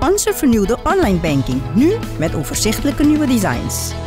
Onze vernieuwde online banking, nu met overzichtelijke nieuwe designs.